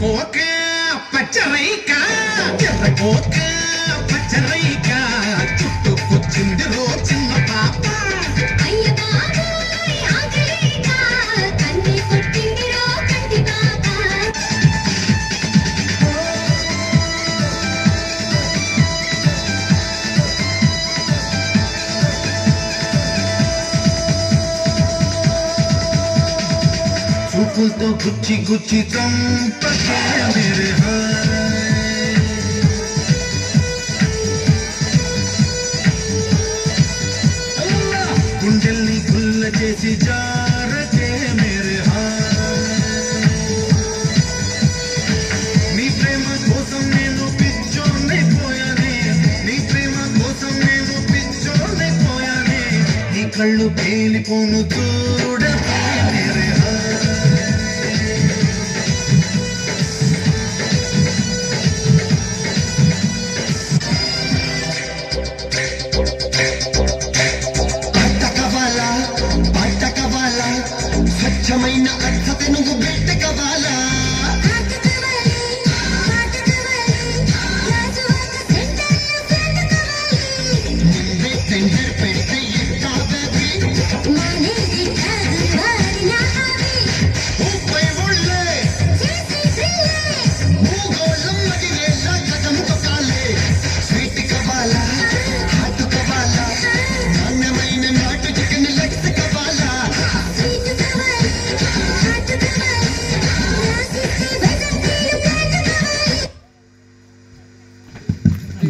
கோக்க பச்சை வைக்க கோக்க ঝুঁকুতো Gucci Gucci কম পাকে মেরে గుండెల్ని గుల్ల చేసి జారతే మేరే హా నీ ప్రేమ కోసం నేను పిచ్చోనే పోయానే. నీ ప్రేమ కోసం నేను పిచ్చోనే పోయానే. నీ కళ్ళు పేలిపోను దూడు స్వచ్ఛమైన అర్హత నువ్వు పెట్టుకోవాలి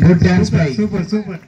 Good dance, by Super, super.